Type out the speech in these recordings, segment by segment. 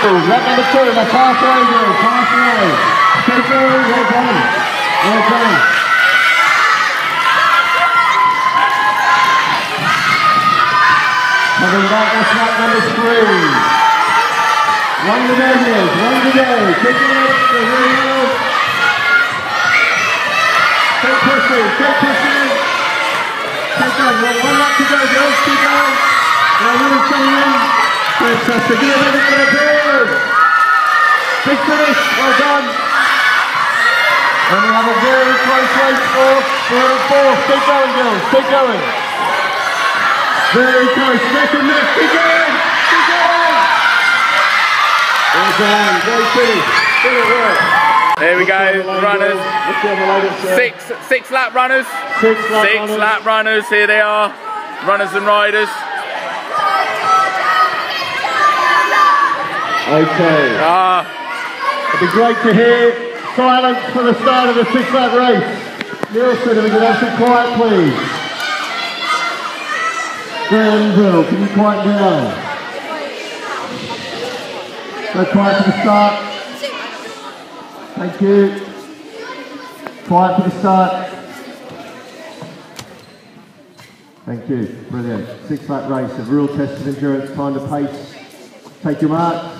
Lap number two, that's halfway there, halfway. Keep going, well done. Well done. Coming back, that's lap number three. One to go, one to go. Keep it up, the wheel. Keep pushing, keep pushing. Keep going, one lap to go, girls, keep going. Now, Will's coming in. Fantastic, give a bit of applause. Big finish, well done. And we have a very close race for third and fourth. Keep going, girls, keep going. Very close, and neck, keep going, keep going. Well done, great finish, good work. There we go, runners. Look down the latest, Six six lap runners. Six lap Six runners. lap runners. Here they are, runners and riders. Okay. Ah, It'd be great to hear silence for the start of the six lap race. Nielsen, if we could have some quiet, please. Granville, can you quiet down? So quiet for the start. Thank you. Quiet for the start. Thank you. Brilliant. Six lap race, a real test of endurance, time to pace. Take your marks.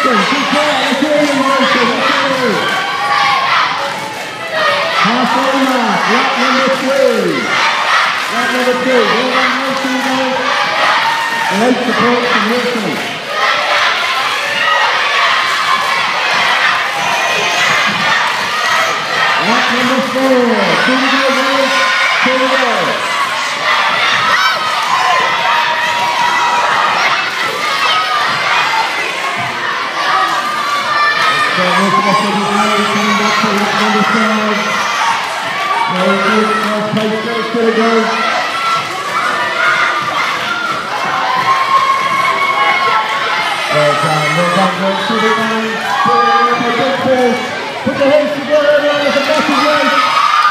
Nathan, keep quiet. Let's hear lap number three. Lap number two. Well done. Great support from Nathan. Lap number four. Two to go. Two. So the goal. Well done, well done, well to the line. Put it in for good force. Put the hands together, everyone. It's a massive race.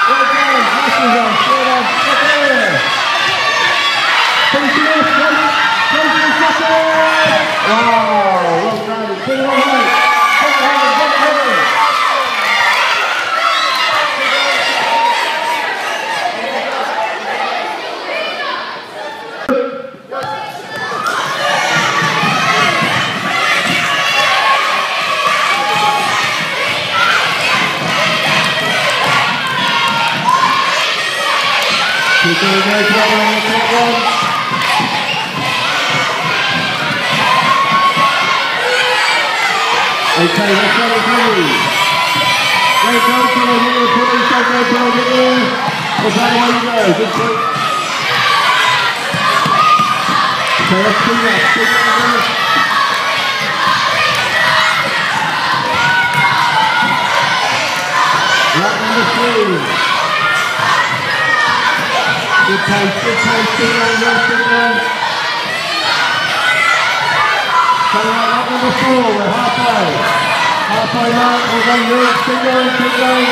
Well done, massive race. Well done. Up there. Finishing off, close, close to the second. Wow, well done. Put it on right. Put it on, put it on. Going, guys. Well done. Let's not run. Okay, let's go to Henry. Great go to the hill, police, don't go to the hill. Well, that way you go, good point. Okay, let's do that, do that. Lap number three. Good pace, good pace, keep on, on. Coming out number four, we're halfway. Halfway mark, we're going keep going, keep to.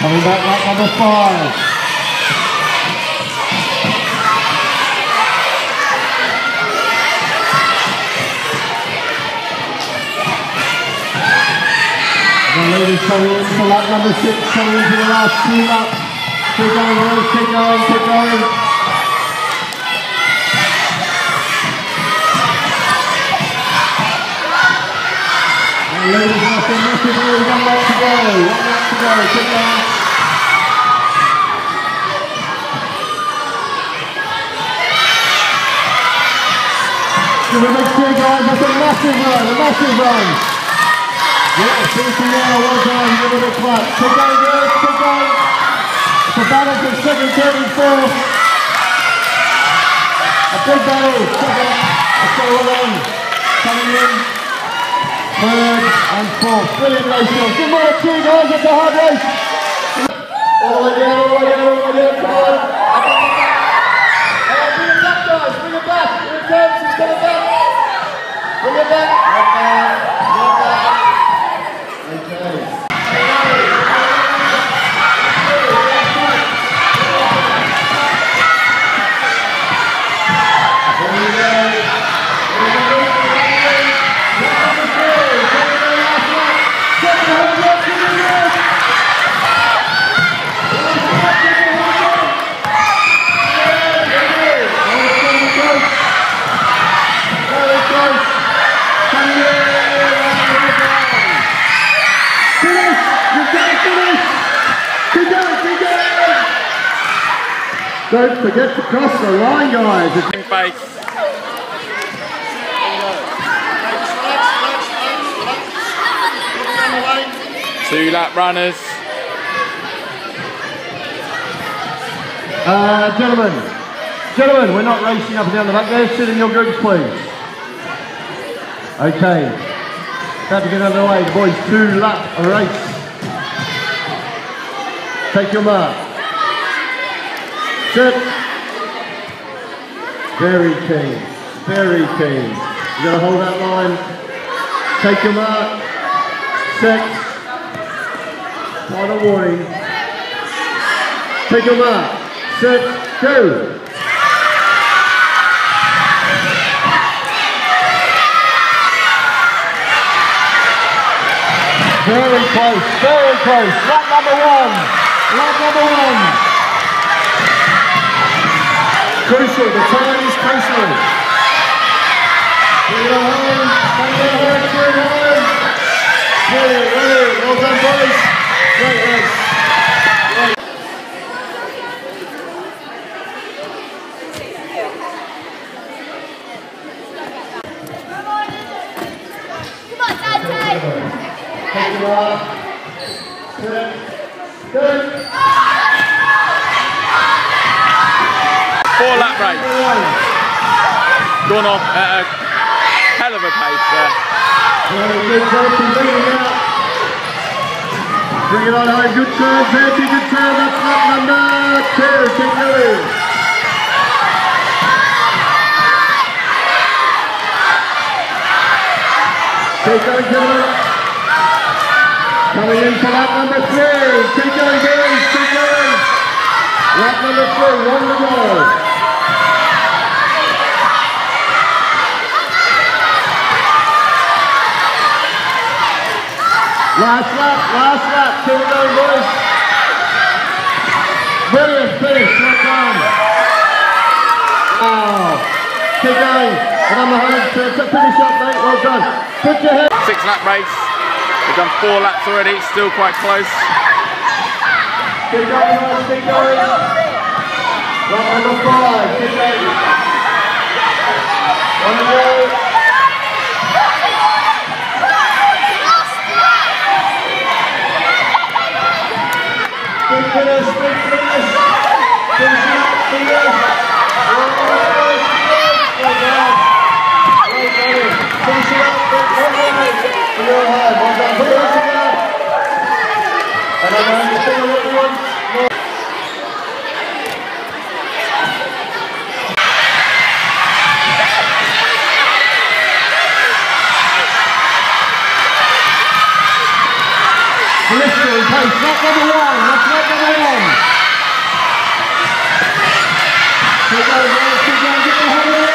Coming back lap number five. Ladies coming in for lap number six, coming into the last two laps. Keep going, girls, keep going, keep going. The ladies nothing, nothing, one lap to go, one lap to go, keep going. Give a big cheer, guys. That's a massive run, a massive run. Yeah, finishing now, well done. Give it a clap. Keep going, girls. It's a battle for second, third, and fourth. A big battle. Second. Let's go done. Coming in. Third and fourth. Brilliant race, girls. Good morning, cheer, guys. It's a hard race. Don't forget to cross the line, guys. In face. Two lap runners. Uh, gentlemen, gentlemen, we're not racing up and down the back there. Sit in your groups, please. Okay. About to get underway. The way, boys' two lap race. Take your mark. Sit. Very keen. Very keen. You gotta hold that line. Take your mark. Set. Final warning. Take your mark. Set. Go. Very close, very close. Lap number one. Lap number one. Crucial, the time is crucial. Bring it home, bring it home, bring it home. Well done, boys. Great race. Come on, Dante. Take your mark. Set. Go. Four lap race. Gone off at a hell of a pace there. Bring it on home. Good turn, Chelsea. Good turn. That's lap number two. Keep going. Keep going, gentlemen. Coming in for lap number three. Keep going, boys. Keep going. Lap number three. One to go. Last lap, last lap. Going, boys. Brilliant finish. Well done. Wow. Keep going. And on the to, finish up, mate. Well done. Put your head. Six lap race. We've done four laps already. Still quite close. Keep going, boys. Keep going. Lap number five. Keep going. One to finish, big finish. Finish it up, to sing a little one more. Blistering pace, lap number one, that's lap number one. Keep going, boys, keep going, get the head away.